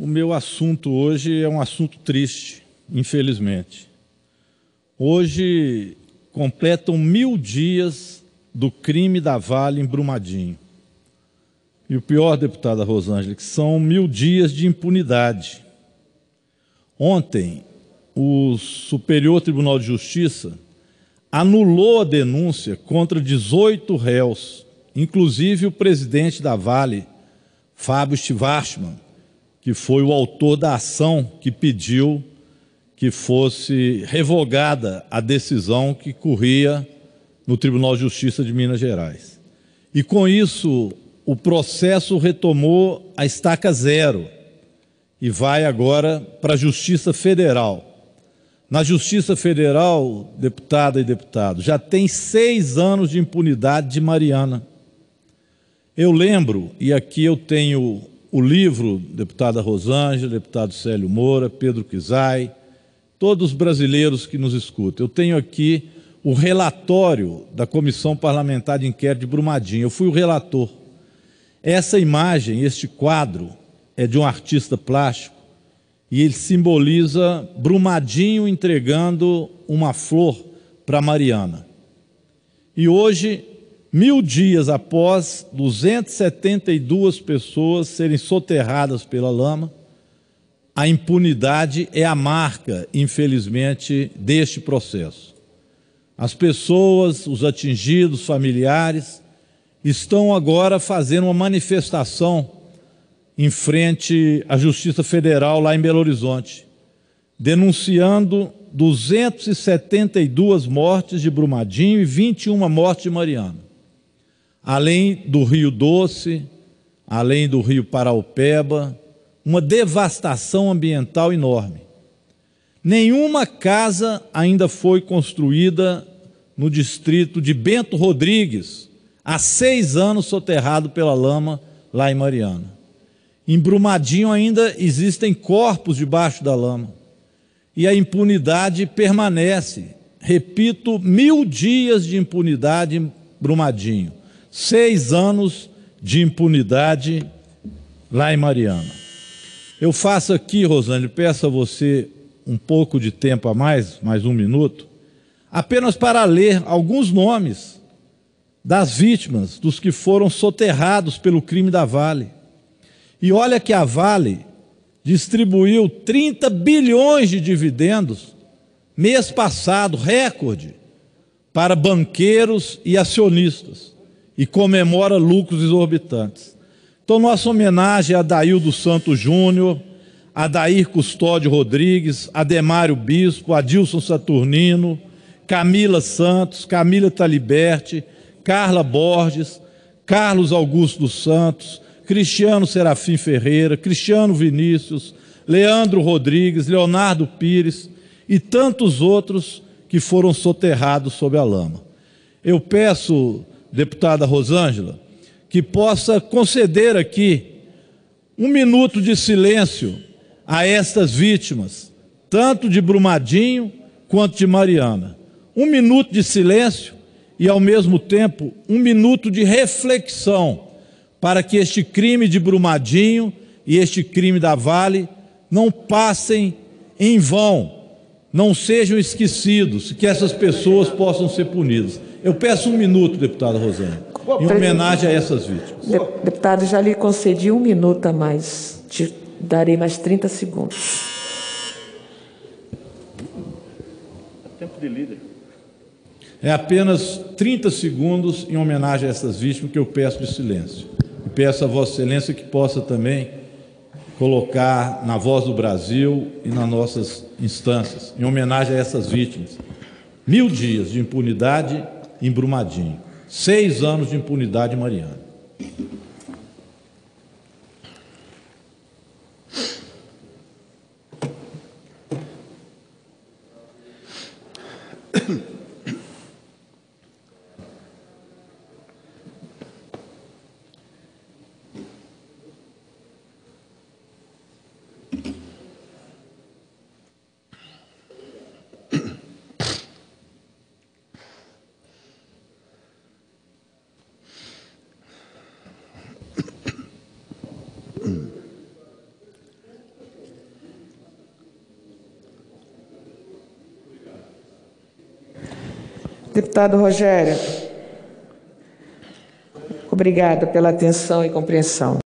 O meu assunto hoje é um assunto triste, infelizmente. Hoje completam mil dias do crime da Vale em Brumadinho. E o pior, deputada Rosângela, que são mil dias de impunidade. Ontem, o Superior Tribunal de Justiça anulou a denúncia contra 18 réus, inclusive o presidente da Vale, Fábio Stivarchman, que foi o autor da ação que pediu que fosse revogada a decisão que corria no Tribunal de Justiça de Minas Gerais. E com isso, o processo retomou a estaca zero e vai agora para a Justiça Federal. Na Justiça Federal, deputada e deputado, já tem seis anos de impunidade de Mariana. Eu lembro, e aqui eu tenho o livro, deputada Rosângela, deputado Célio Moura, Pedro Kizai, todos os brasileiros que nos escutam. Eu tenho aqui o relatório da Comissão Parlamentar de Inquérito de Brumadinho. Eu fui o relator. Essa imagem, este quadro, é de um artista plástico e ele simboliza Brumadinho entregando uma flor para Mariana. E hoje mil dias após 272 pessoas serem soterradas pela lama, a impunidade é a marca, infelizmente, deste processo. As pessoas, os atingidos, familiares, estão agora fazendo uma manifestação em frente à Justiça Federal lá em Belo Horizonte, denunciando 272 mortes de Brumadinho e 21 mortes de Mariana além do Rio Doce, além do Rio Paraupeba, uma devastação ambiental enorme. Nenhuma casa ainda foi construída no distrito de Bento Rodrigues, há seis anos soterrado pela lama lá em Mariana. Em Brumadinho ainda existem corpos debaixo da lama. E a impunidade permanece. Repito, mil dias de impunidade em Brumadinho seis anos de impunidade lá em Mariana. Eu faço aqui, Rosane, peço a você um pouco de tempo a mais, mais um minuto, apenas para ler alguns nomes das vítimas, dos que foram soterrados pelo crime da Vale. E olha que a Vale distribuiu 30 bilhões de dividendos mês passado, recorde, para banqueiros e acionistas e comemora lucros exorbitantes. Então, nossa homenagem a Daildo Santos Júnior, a Dair Custódio Rodrigues, a Demário Bispo, Adilson Saturnino, Camila Santos, Camila Taliberti, Carla Borges, Carlos Augusto dos Santos, Cristiano Serafim Ferreira, Cristiano Vinícius, Leandro Rodrigues, Leonardo Pires e tantos outros que foram soterrados sob a lama. Eu peço deputada Rosângela, que possa conceder aqui um minuto de silêncio a estas vítimas, tanto de Brumadinho quanto de Mariana. Um minuto de silêncio e, ao mesmo tempo, um minuto de reflexão para que este crime de Brumadinho e este crime da Vale não passem em vão, não sejam esquecidos, que essas pessoas possam ser punidas. Eu peço um minuto, deputada Rosane, em homenagem a essas vítimas. Deputado, já lhe concedi um minuto a mais. Te darei mais 30 segundos. Tempo de líder. É apenas 30 segundos em homenagem a essas vítimas que eu peço de silêncio. E peço a Vossa Excelência que possa também colocar na voz do Brasil e nas nossas instâncias, em homenagem a essas vítimas. Mil dias de impunidade em Brumadinho. Seis anos de impunidade, Mariana. Deputado Rogério, obrigada pela atenção e compreensão.